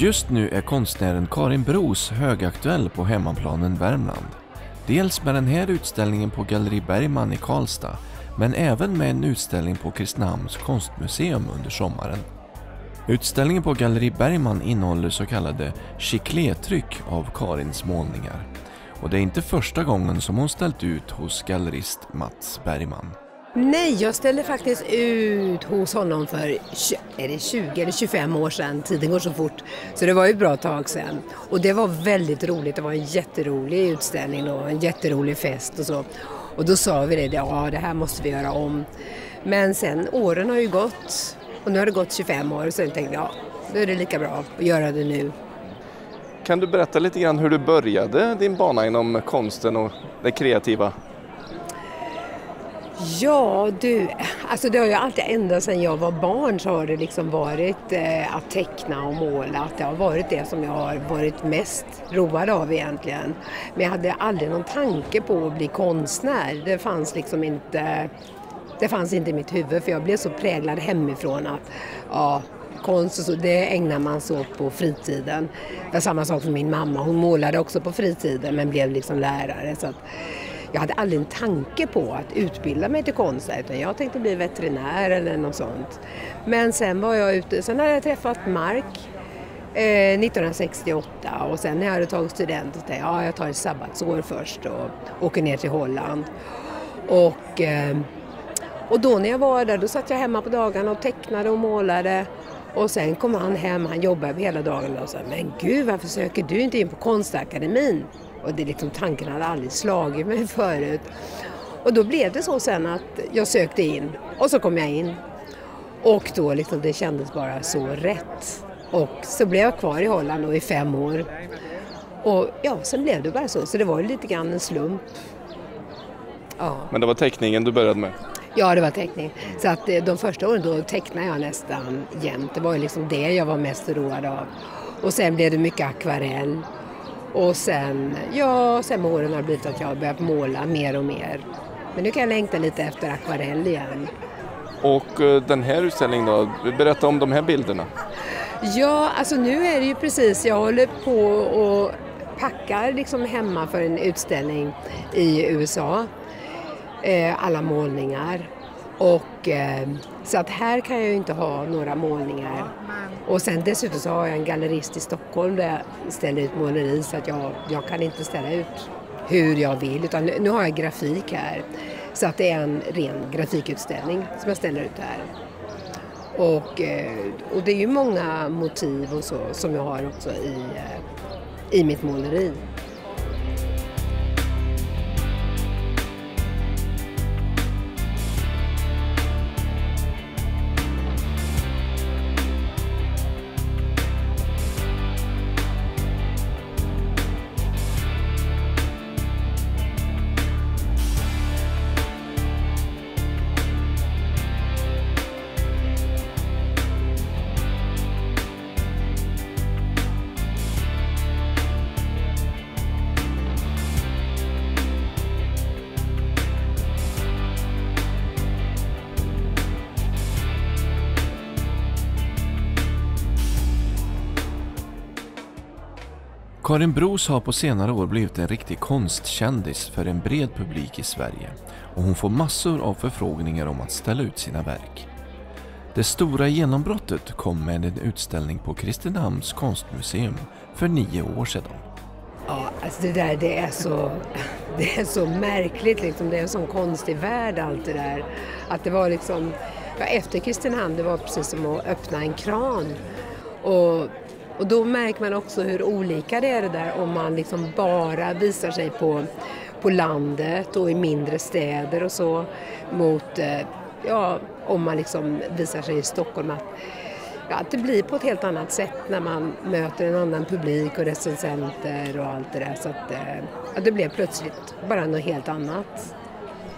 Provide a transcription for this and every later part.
Just nu är konstnären Karin Bros högaktuell på hemmaplanen Värmland. Dels med den här utställningen på Galleri Bergman i Karlstad, men även med en utställning på Kristinehamns konstmuseum under sommaren. Utställningen på Galleri Bergman innehåller så kallade chiclétryck av Karins målningar. Och det är inte första gången som hon ställt ut hos gallerist Mats Bergman. Nej, jag ställde faktiskt ut hos honom för är det 20 eller 25 år sedan. Tiden går så fort. Så det var ju ett bra tag sedan. Och det var väldigt roligt. Det var en jätterolig utställning och en jätterolig fest och så. Och då sa vi det, ja det här måste vi göra om. Men sen åren har ju gått och nu har det gått 25 år så jag tänkte ja, då är det lika bra att göra det nu. Kan du berätta lite grann hur du började din bana inom konsten och det kreativa? Ja du, alltså det har ju alltid ända sedan jag var barn så har det liksom varit eh, att teckna och måla. Att det har varit det som jag har varit mest road av egentligen. Men jag hade aldrig någon tanke på att bli konstnär. Det fanns liksom inte, det fanns inte i mitt huvud för jag blev så präglad hemifrån att ja, konst och så, det ägnar man sig åt på fritiden. Det var samma sak som min mamma, hon målade också på fritiden men blev liksom lärare. Så att, jag hade aldrig en tanke på att utbilda mig till konstnär utan jag tänkte bli veterinär eller något sånt. Men sen var jag ute, sen hade jag träffat Mark eh, 1968 och sen när jag hade tagit student så tänkte jag ja, jag tar ett sabbatsår först och åker ner till Holland. Och, eh, och då när jag var där då satt jag hemma på dagarna och tecknade och målade och sen kom han hem, han jobbade hela dagen och sa men gud varför söker du inte in på konstakademin? Och det liksom, tanken hade aldrig slagit mig förut. Och då blev det så sen att jag sökte in och så kom jag in. Och då liksom, det kändes bara så rätt. Och så blev jag kvar i Holland i fem år. Och ja, sen blev det bara så. Så det var lite grann en slump. Ja. Men det var teckningen du började med? Ja, det var teckning. Så att eh, de första åren då tecknade jag nästan jämt. Det var ju liksom det jag var mest road av. Och sen blev det mycket akvarell. Och sen, ja, sen med åren har det blivit att jag har börjat måla mer och mer. Men nu kan jag längta lite efter akvarell igen. Och eh, den här utställningen då, berätta om de här bilderna. Ja, alltså nu är det ju precis, jag håller på och packar liksom hemma för en utställning i USA. Eh, alla målningar. Och, eh, så att här kan jag ju inte ha några målningar. Och sen dessutom så har jag en gallerist i Stockholm där jag ställer ut måleri så att jag, jag kan inte ställa ut hur jag vill utan nu har jag grafik här. Så att det är en ren grafikutställning som jag ställer ut här. Och, eh, och det är ju många motiv och så som jag har också i, eh, i mitt måleri. Karin Bros har på senare år blivit en riktig konstkändis för en bred publik i Sverige och hon får massor av förfrågningar om att ställa ut sina verk. Det stora genombrottet kom med en utställning på Kristinehamns konstmuseum för nio år sedan. Ja, alltså det där det är så, det är så märkligt liksom. Det är en sån konstig värld allt det där. Att det var liksom, ja, efter Kristinehamn det var precis som att öppna en kran. Och och då märker man också hur olika det är det där om man liksom bara visar sig på, på landet och i mindre städer och så mot, eh, ja, om man liksom visar sig i Stockholm. Att, ja, att det blir på ett helt annat sätt när man möter en annan publik och recensenter och allt det där. Så att eh, ja, det blev plötsligt bara något helt annat.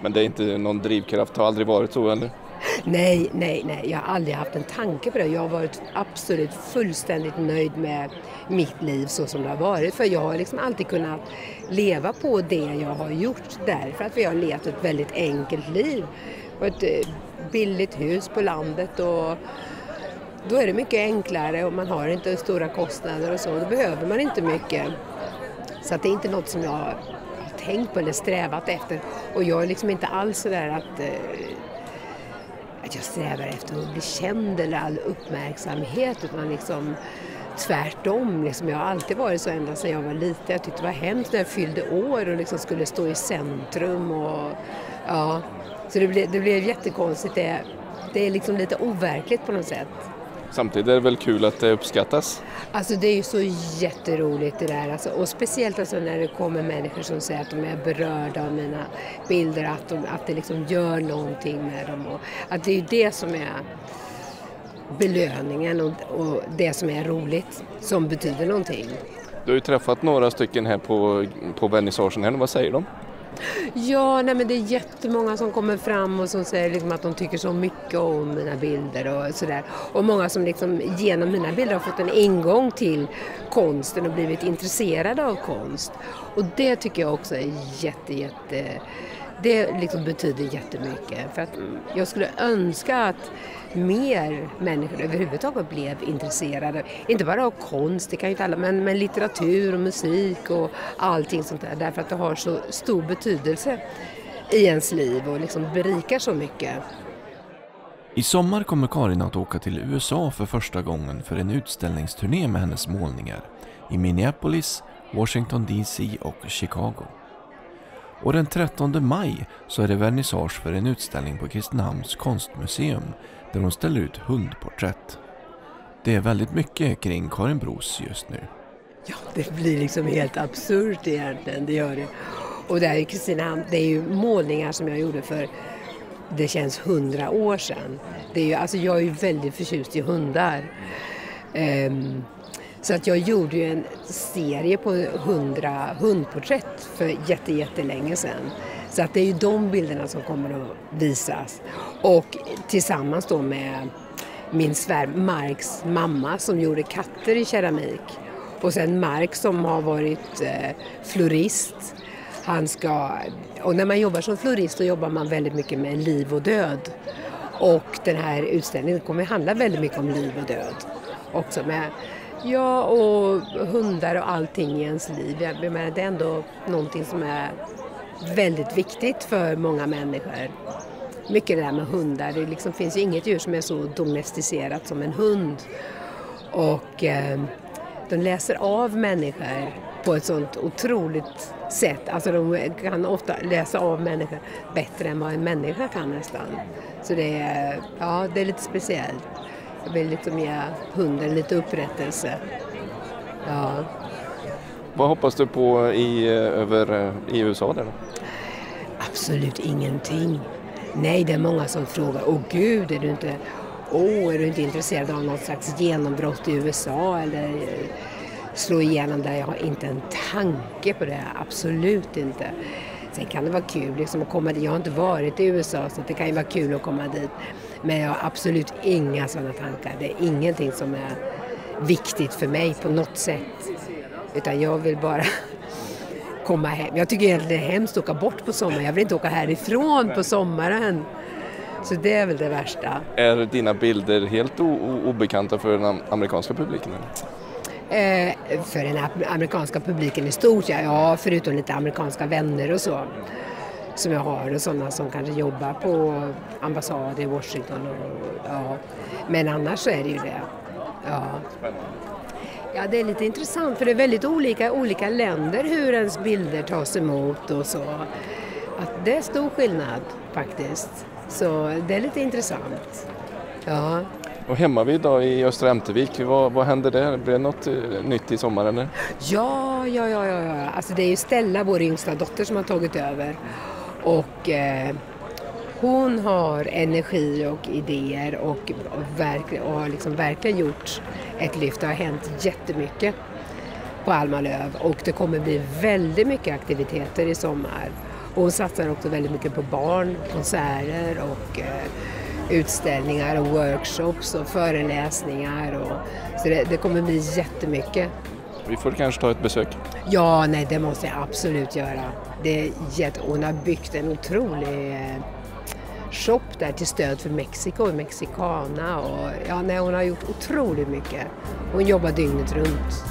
Men det är inte någon drivkraft, det har aldrig varit så eller? Nej, nej, nej. Jag har aldrig haft en tanke på det. Jag har varit absolut fullständigt nöjd med mitt liv så som det har varit. För jag har liksom alltid kunnat leva på det jag har gjort därför att vi har levt ett väldigt enkelt liv. Och ett eh, billigt hus på landet och då är det mycket enklare och man har inte stora kostnader och så. Då behöver man inte mycket. Så att det är inte något som jag har tänkt på eller strävat efter. Och jag är liksom inte alls sådär att, eh, att jag strävar efter att bli känd eller all uppmärksamhet utan liksom tvärtom. Liksom, jag har alltid varit så ända sedan jag var liten. Jag tyckte det var hemskt när jag fyllde år och liksom skulle stå i centrum. Och, ja. Så det blev, det blev jättekonstigt. Det, det är liksom lite overkligt på något sätt. Samtidigt är det väl kul att det uppskattas? Alltså det är ju så jätteroligt det där alltså, och speciellt alltså när det kommer människor som säger att de är berörda av mina bilder, att, de, att det liksom gör någonting med dem. Och att det är ju det som är belöningen och, och det som är roligt, som betyder någonting. Du har ju träffat några stycken här på, på vernissagen här, vad säger de? Ja, nej men det är jättemånga som kommer fram och som säger liksom att de tycker så mycket om mina bilder och sådär. Och många som liksom genom mina bilder har fått en ingång till konsten och blivit intresserade av konst. Och det tycker jag också är jätte, jätte det liksom betyder jättemycket. För att jag skulle önska att mer människor överhuvudtaget blev intresserade. Inte bara av konst, det kan ju inte alla, men, men litteratur och musik och allting sånt där. Därför att det har så stor betydelse i ens liv och liksom berikar så mycket. I sommar kommer Karin att åka till USA för första gången för en utställningsturné med hennes målningar i Minneapolis, Washington DC och Chicago. Och den 13 maj så är det vernissage för en utställning på Kristinehamns konstmuseum där hon ställer ut hundporträtt. Det är väldigt mycket kring Karin Bros just nu. Ja, det blir liksom helt absurt egentligen, det gör det. Och det här är Kristina, det är ju målningar som jag gjorde för det känns hundra år sedan. Det är ju, alltså jag är ju väldigt förtjust i hundar. Um, så att jag gjorde ju en serie på hundra hundporträtt för jätte, jättelänge sedan. Så att det är ju de bilderna som kommer att visas. Och tillsammans då med min svär Marks mamma som gjorde katter i keramik. Och sen Mark som har varit eh, florist. Han ska, och när man jobbar som florist så jobbar man väldigt mycket med liv och död. Och den här utställningen kommer att handla väldigt mycket om liv och död. Också med, ja, och hundar och allting i ens liv. Jag menar, det är ändå någonting som är väldigt viktigt för många människor. Mycket det där med hundar, det liksom finns ju inget djur som är så domesticerat som en hund. Och eh, de läser av människor på ett sånt otroligt sätt. Alltså de kan ofta läsa av människor bättre än vad en människa kan nästan. Så det är, ja, det är lite speciellt. Jag vill liksom ge hunden lite upprättelse. Ja. Vad hoppas du på i, över, i USA där? Absolut ingenting. Nej, det är många som frågar, åh gud, är du inte, åh, är du inte intresserad av något slags genombrott i USA eller slå igenom där? Jag har inte en tanke på det, absolut inte. Sen kan det vara kul liksom, att komma dit. Jag har inte varit i USA så det kan ju vara kul att komma dit. Men jag har absolut inga sådana tankar. Det är ingenting som är viktigt för mig på något sätt. Utan jag vill bara komma hem. Jag tycker egentligen det är hemskt att åka bort på sommaren. Jag vill inte åka härifrån på sommaren. Så det är väl det värsta. Är dina bilder helt obekanta för den amerikanska publiken? Eh, för den amerikanska publiken i stort, ja. ja. Förutom lite amerikanska vänner och så. Som jag har och sådana som kanske jobbar på ambassad i Washington. Och, ja. Men annars så är det ju det. Ja. Ja, det är lite intressant för det är väldigt olika i olika länder hur ens bilder tas emot och så. Att det är stor skillnad faktiskt. Så det är lite intressant. Ja. Och hemma vid i Östra Ämtervik, vad, vad händer där? Blir det något eh, nytt i sommar eller? Ja, ja, ja, ja, ja. Alltså det är ju Stella, vår yngsta dotter, som har tagit över. Och eh, hon har energi och idéer och, och, och har liksom verkligen gjort ett lyft. Det har hänt jättemycket på Almalöv och det kommer bli väldigt mycket aktiviteter i sommar. Och hon satsar också väldigt mycket på barn, konserter och eh, utställningar och workshops och föreläsningar. Och, så det, det kommer bli jättemycket. Vi får kanske ta ett besök? Ja, nej det måste jag absolut göra. Det är jätte, hon har byggt en otrolig eh, shop där till stöd för Mexiko, Mexicana och ja, nej, hon har gjort otroligt mycket. Hon jobbar dygnet runt.